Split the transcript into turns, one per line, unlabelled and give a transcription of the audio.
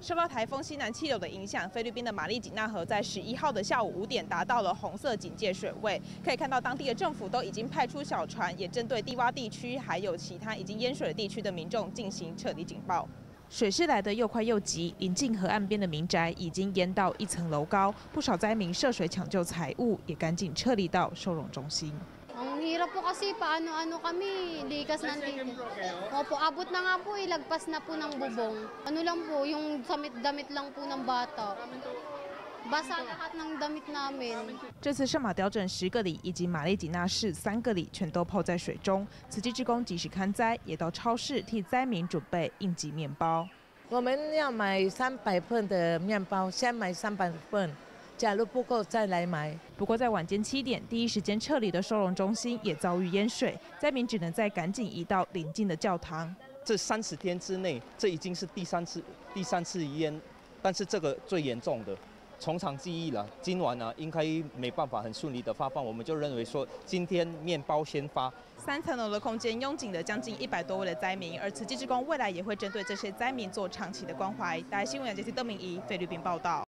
受到台风西南气流的影响，菲律宾的马利吉纳河在十一号的下午五点达到了红色警戒水位。可以看到，当地的政府都已经派出小船，也针对低洼地区还有其他已经淹水的地区的民众进行撤离警报。水势来得又快又急，临近河岸边的民宅已经淹到一层楼高，不少灾民涉水抢救财物，也赶紧撤离到收容中心。
Ang hirap po kasi paano-ano kami, likas ng likas. Opo, abot na nga po, ilagpas na po ng bubong. Ano lang po, yung damit-damit lang po ng bata. Basa lahat ng damit namin.
这次圣马雕镇十个里以及马利吉纳市三个里全都泡在水中，慈济职工及时看灾，也到超市替灾民准备应急面包。
我们要买三百份的面包，先买三百份。假如不够，再来买。
不过，在晚间七点，第一时间撤离的收容中心也遭遇淹水，灾民只能再赶紧移到邻近的教堂。
这三十天之内，这已经是第三次第三次淹，但是这个最严重的，从长计议了。今晚呢，应该没办法很顺利的发放，我们就认为说，今天面包先发。
三层楼的空间拥挤了将近一百多位的灾民，而慈济之光未来也会针对这些灾民做长期的关怀。大家新闻，这是邓明仪，菲律宾报道。